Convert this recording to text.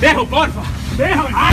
Viejo, porfa. Déjame. Ay, coño. ¡Ah!